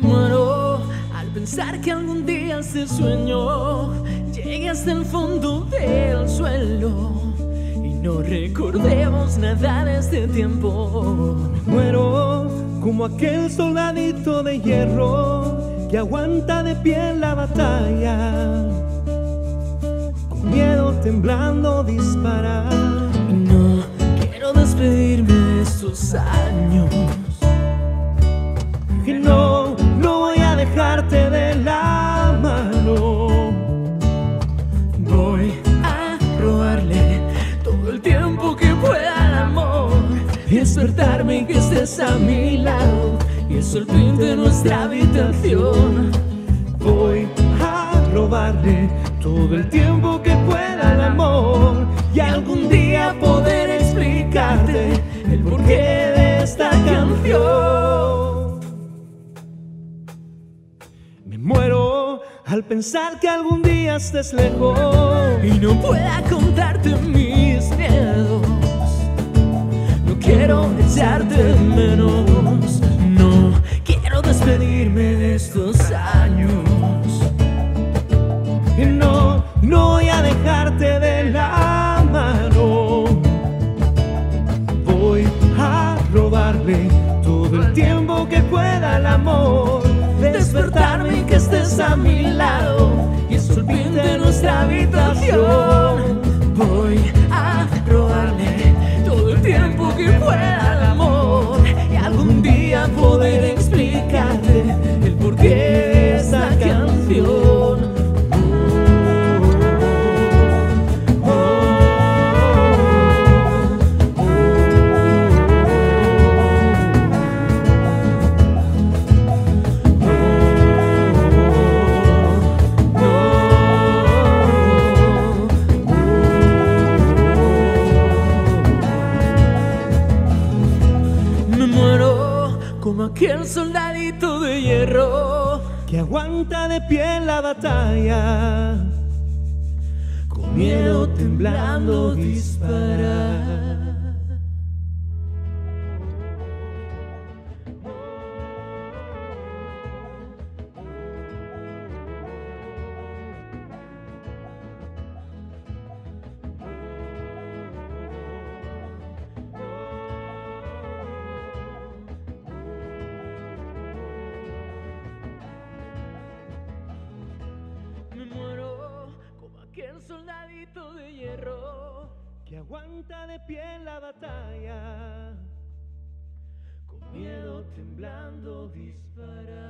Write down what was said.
Muero al pensar que algún día este sueño llegue hasta el fondo del suelo y no recordemos nada de este tiempo. Muero como aquel soldadito de hierro que aguanta de pie la batalla. Con miedo temblando disparar. Y no quiero despedirme de estos años. Despertarme y que estés a mi lado. Y el sol pinte nuestra habitación. Voy a robarle todo el tiempo que pueda al amor. Y algún día poder explicarte el porqué de esta canción. Me muero al pensar que algún día estés lejos. y no pueda contarte. No quiero echarte menos, no quiero despedirme de estos años. No, no voy a dejarte de la mano. Voy a robarle todo el tiempo que pueda al amor. Despertarme y que estés a mi lado y pinte nuestra habitación. Como aquel soldadito de hierro Que aguanta de pie la batalla. con miedo temblando disparar. Soldadito de hierro Que aguanta de pie en la batalla. con miedo temblando disparar.